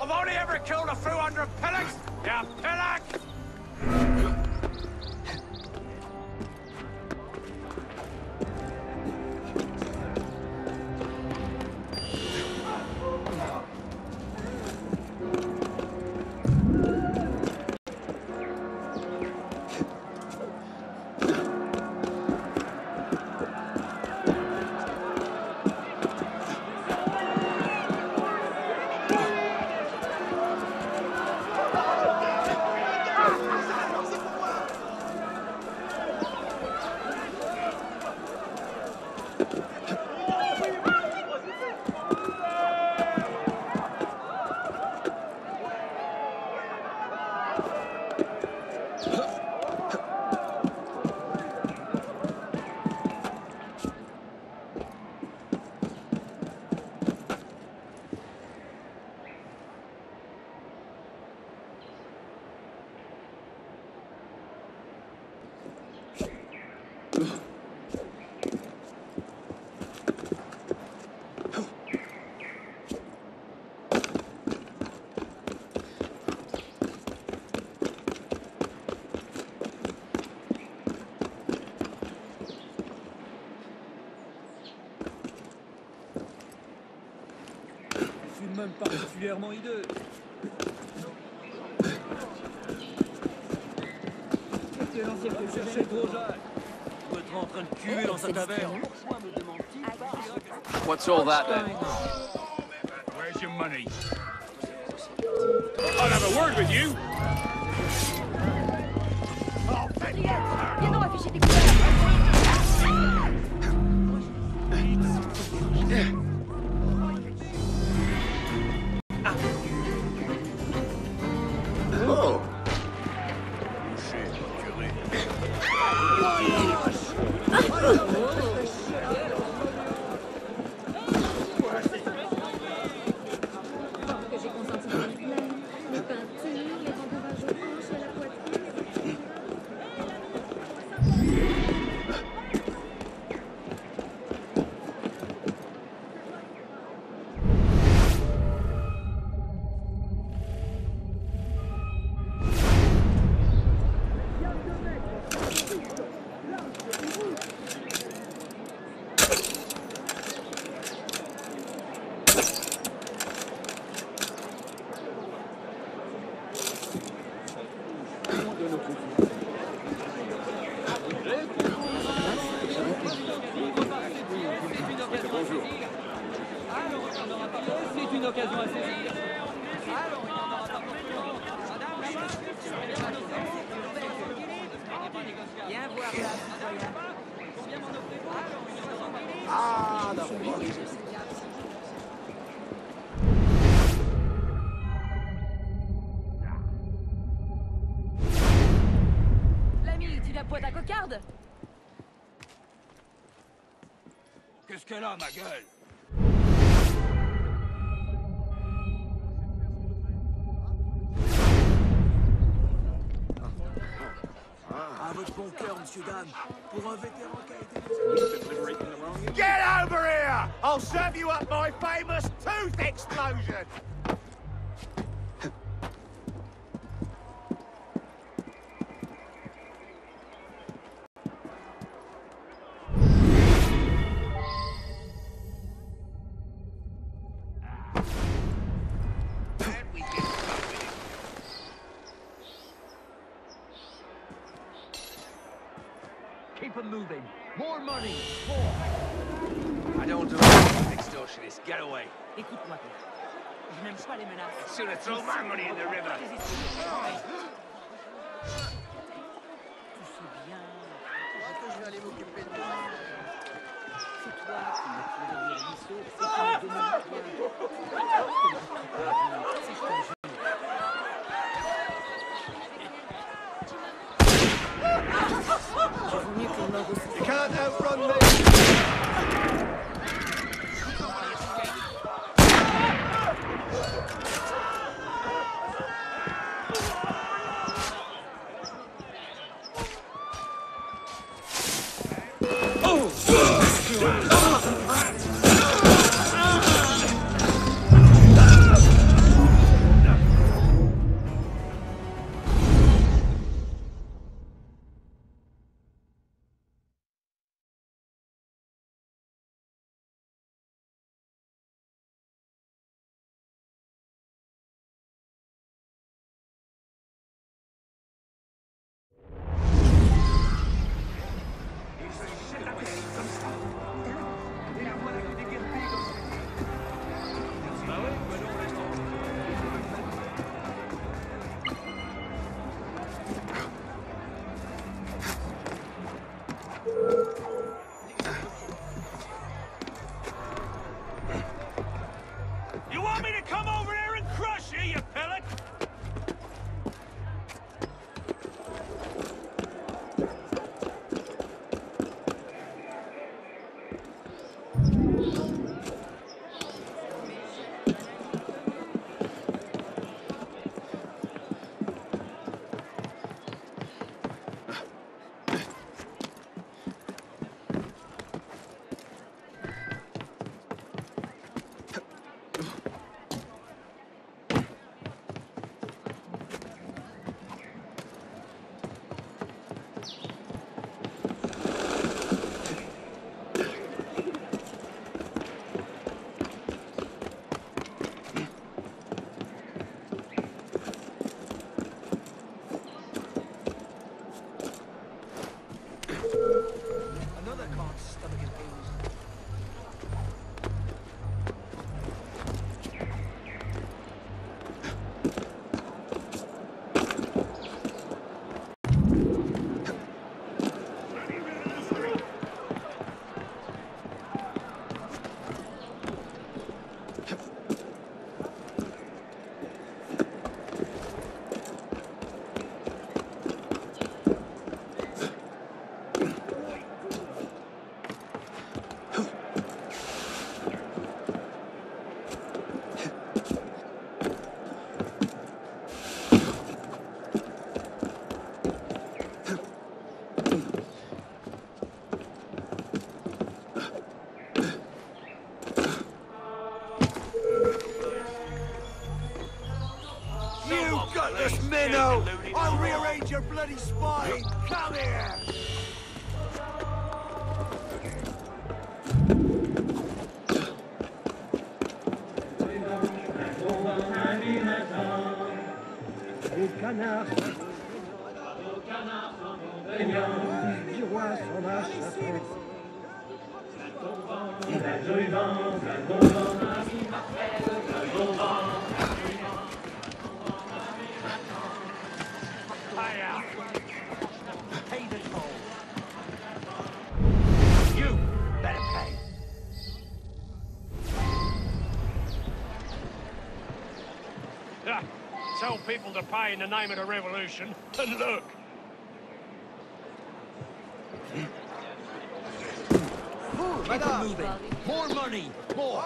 I've only ever killed a few hundred pillocks! Yeah, pillock! Même particulièrement hideux. Je cherchais le gros Jacques. Vous êtes en train de cuver dans sa taverne. What's all that then? Where's your money? I'll have a word with you. Qu'est-ce qu'elle a, ma gueule À votre bon cœur, monsieur Dan. Pour un vétéran qui a été... Get over here! I'll serve you up my famous tooth explosion! Te jure. Je vaux mieux que mort aussi. You can't outrun me! Les canards sont eh baignants, du roi son âge La tombe en la devant, la tombe en la vie parfaite, la tombe people to pay in the name of the revolution, and look. Madame, more money, more.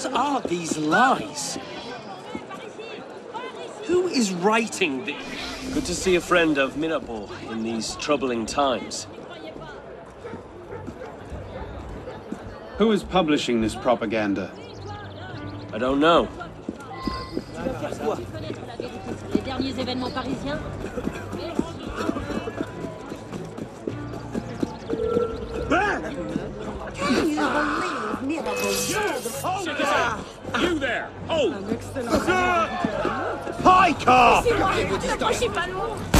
What are these lies? Who is writing the... Good to see a friend of Mirabeau in these troubling times. Who is publishing this propaganda? I don't know. Les derniers événements parisiens You there! Hold! Pie N'approchez pas de moi que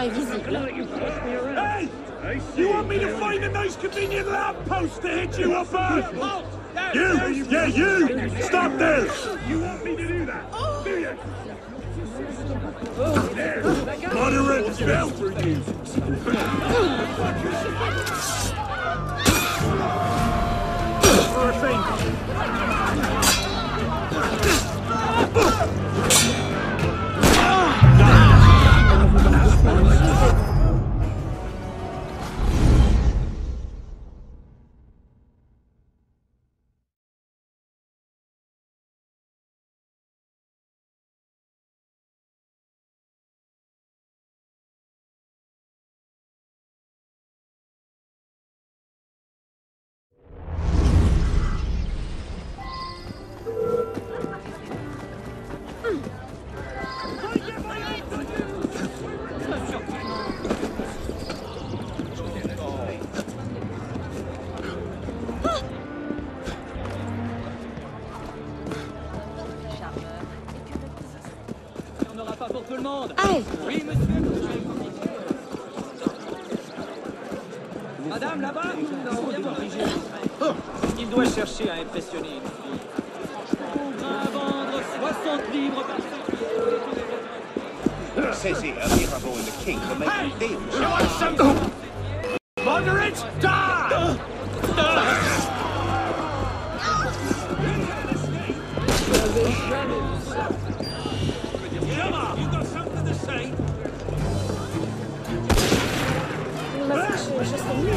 parie que ce coin est visible. Hey! You want me to find a nice convenient lamppost to hit you off of? You! Yeah, you! Stop there! You want me to do that? Do you? Moderate spell for you! Monde. Allez, Oui, monsieur. Madame, là-bas Non, voir. Il doit chercher à impressionner une fille. On va vendre 60 livres par says here Mirabeau and the king were making deals. уже остальные.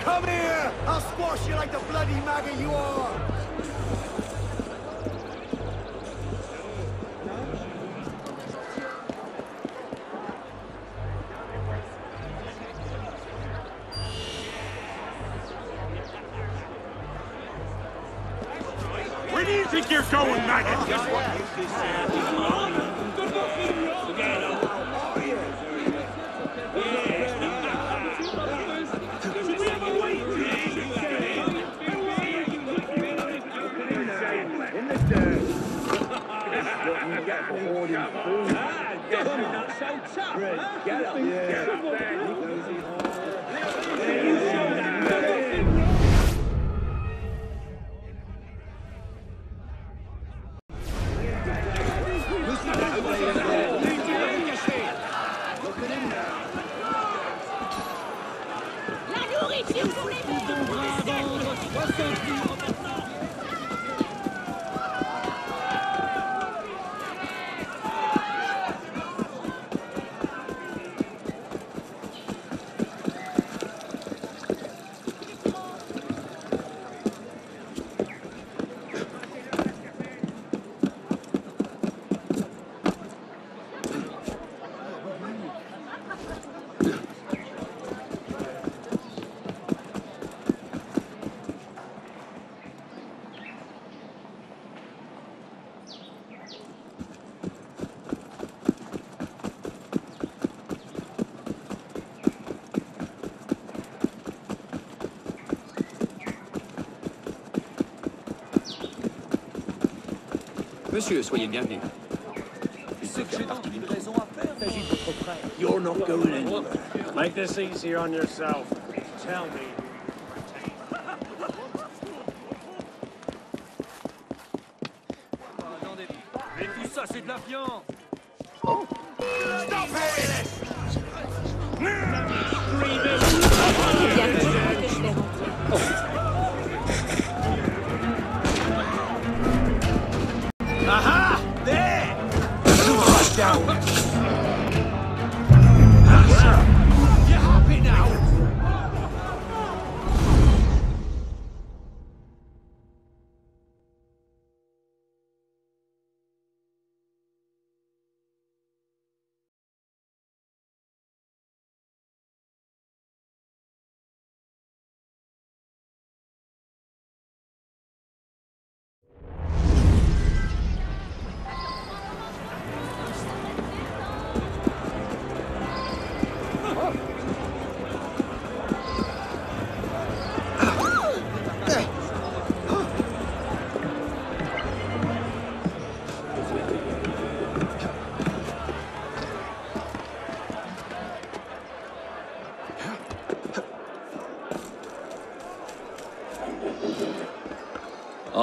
Come here! I'll squash you like the bloody maggot you are! Do you think you're going, maggot? La nourriture pour les On va vendre 60 livres maintenant. De votre frère. You're not going anywhere. Make this easier on yourself. Tell me. Attendez. Mais tout ça, c'est de la viande. Bien, tu down.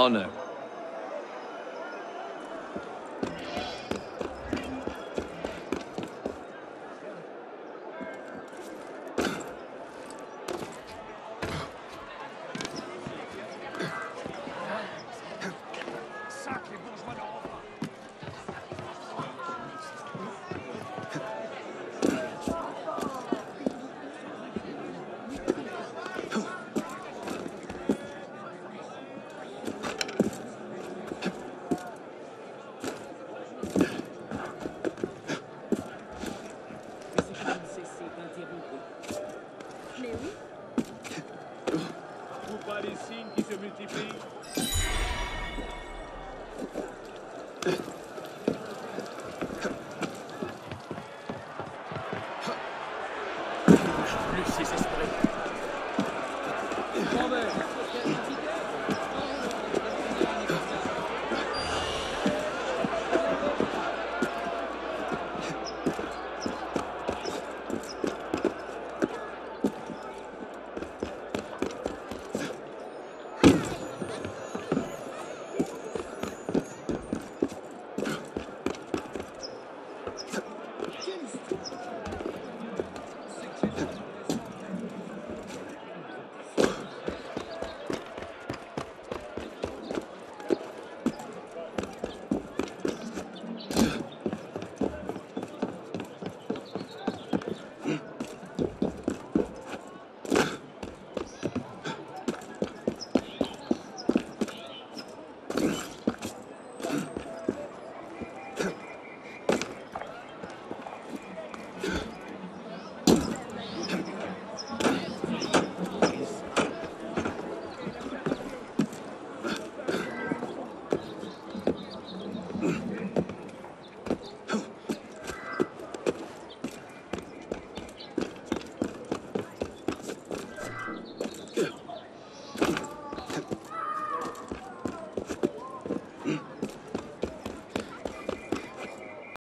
Oh no.